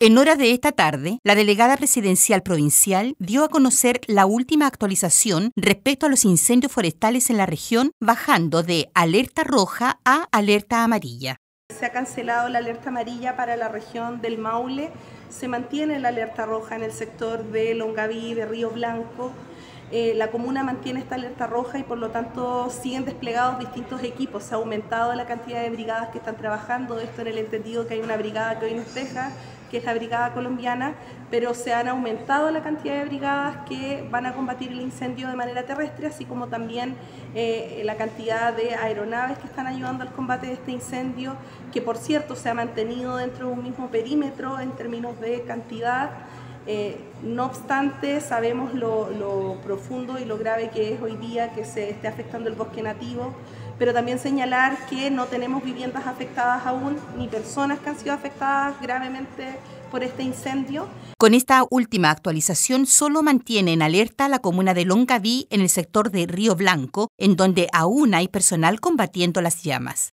En horas de esta tarde, la delegada presidencial provincial dio a conocer la última actualización respecto a los incendios forestales en la región, bajando de alerta roja a alerta amarilla. Se ha cancelado la alerta amarilla para la región del Maule, se mantiene la alerta roja en el sector de Longaví, de Río Blanco, eh, la comuna mantiene esta alerta roja y por lo tanto siguen desplegados distintos equipos. Se ha aumentado la cantidad de brigadas que están trabajando, esto en el entendido que hay una brigada que hoy nos deja, que es la brigada colombiana, pero se han aumentado la cantidad de brigadas que van a combatir el incendio de manera terrestre, así como también eh, la cantidad de aeronaves que están ayudando al combate de este incendio, que por cierto se ha mantenido dentro de un mismo perímetro en términos de cantidad. Eh, no obstante, sabemos lo, profundo y lo grave que es hoy día que se esté afectando el bosque nativo, pero también señalar que no tenemos viviendas afectadas aún, ni personas que han sido afectadas gravemente por este incendio. Con esta última actualización solo mantiene en alerta la comuna de Longaví en el sector de Río Blanco, en donde aún hay personal combatiendo las llamas.